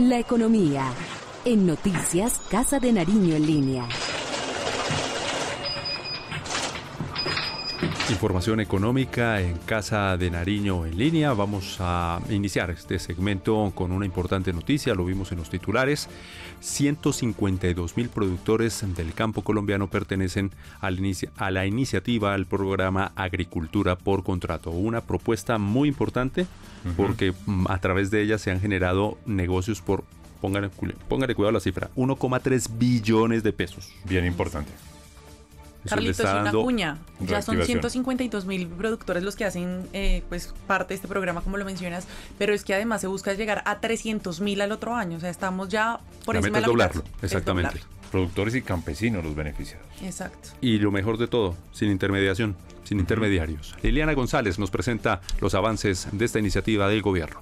La economía. En Noticias Casa de Nariño en línea. Información económica en Casa de Nariño en línea. Vamos a iniciar este segmento con una importante noticia, lo vimos en los titulares. 152 mil productores del campo colombiano pertenecen a la iniciativa, al programa Agricultura por Contrato. Una propuesta muy importante porque mm, a través de ella se han generado negocios por, pónganle, pónganle cuidado a la cifra, 1,3 billones de pesos. Bien importante. Carlitos, una cuña. Ya son 152 mil productores los que hacen eh, pues parte de este programa, como lo mencionas, pero es que además se busca llegar a 300 mil al otro año. O sea, estamos ya por la encima de la doblarlo, exactamente. Productores y campesinos los beneficiados. Exacto. Y lo mejor de todo, sin intermediación, sin intermediarios. Liliana González nos presenta los avances de esta iniciativa del gobierno.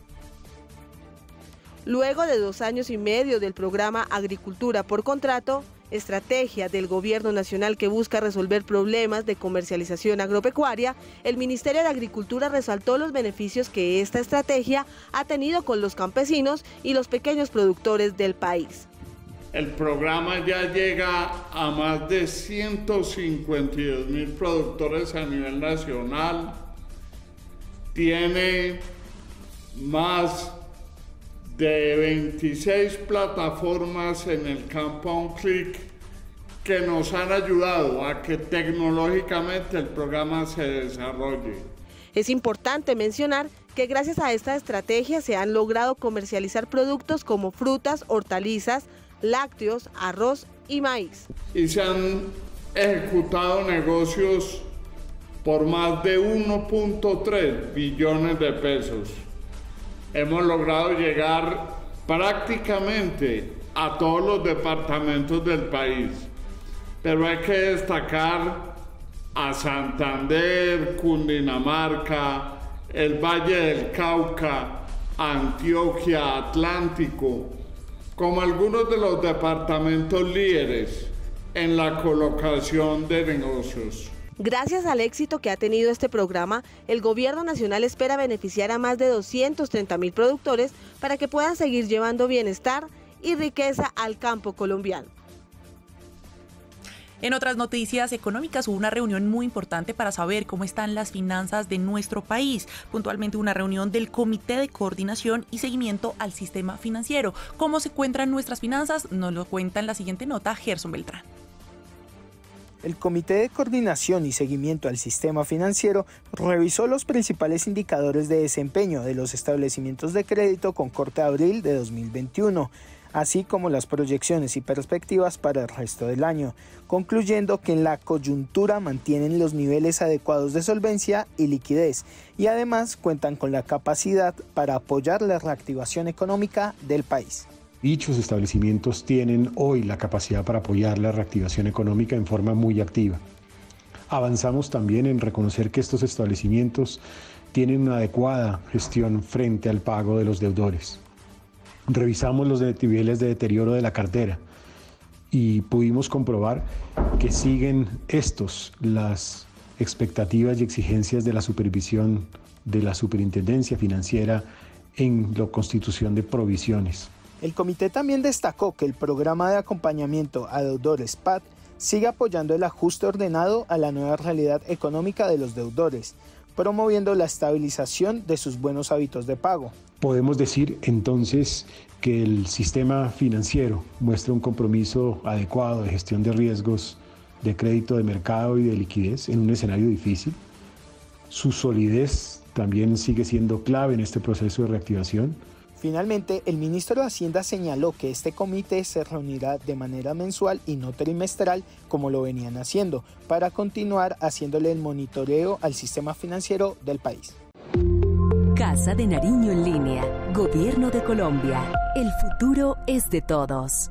Luego de dos años y medio del programa Agricultura por Contrato, estrategia del Gobierno Nacional que busca resolver problemas de comercialización agropecuaria, el Ministerio de Agricultura resaltó los beneficios que esta estrategia ha tenido con los campesinos y los pequeños productores del país. El programa ya llega a más de 152 mil productores a nivel nacional. Tiene más de 26 plataformas en el campo a un clic que nos han ayudado a que tecnológicamente el programa se desarrolle. Es importante mencionar que gracias a esta estrategia se han logrado comercializar productos como frutas, hortalizas, lácteos, arroz y maíz. Y se han ejecutado negocios por más de 1.3 billones de pesos hemos logrado llegar prácticamente a todos los departamentos del país. Pero hay que destacar a Santander, Cundinamarca, el Valle del Cauca, Antioquia, Atlántico, como algunos de los departamentos líderes en la colocación de negocios. Gracias al éxito que ha tenido este programa, el Gobierno Nacional espera beneficiar a más de 230 mil productores para que puedan seguir llevando bienestar y riqueza al campo colombiano. En otras noticias económicas hubo una reunión muy importante para saber cómo están las finanzas de nuestro país, puntualmente una reunión del Comité de Coordinación y Seguimiento al Sistema Financiero. ¿Cómo se encuentran nuestras finanzas? Nos lo cuenta en la siguiente nota Gerson Beltrán. El Comité de Coordinación y Seguimiento al Sistema Financiero revisó los principales indicadores de desempeño de los establecimientos de crédito con corte de abril de 2021, así como las proyecciones y perspectivas para el resto del año, concluyendo que en la coyuntura mantienen los niveles adecuados de solvencia y liquidez y además cuentan con la capacidad para apoyar la reactivación económica del país. Dichos establecimientos tienen hoy la capacidad para apoyar la reactivación económica en forma muy activa. Avanzamos también en reconocer que estos establecimientos tienen una adecuada gestión frente al pago de los deudores. Revisamos los niveles de deterioro de la cartera y pudimos comprobar que siguen estos las expectativas y exigencias de la supervisión de la superintendencia financiera en la constitución de provisiones. El comité también destacó que el programa de acompañamiento a deudores PAD sigue apoyando el ajuste ordenado a la nueva realidad económica de los deudores, promoviendo la estabilización de sus buenos hábitos de pago. Podemos decir entonces que el sistema financiero muestra un compromiso adecuado de gestión de riesgos, de crédito de mercado y de liquidez en un escenario difícil. Su solidez también sigue siendo clave en este proceso de reactivación Finalmente, el ministro de Hacienda señaló que este comité se reunirá de manera mensual y no trimestral como lo venían haciendo, para continuar haciéndole el monitoreo al sistema financiero del país. Casa de Nariño en línea, Gobierno de Colombia. El futuro es de todos.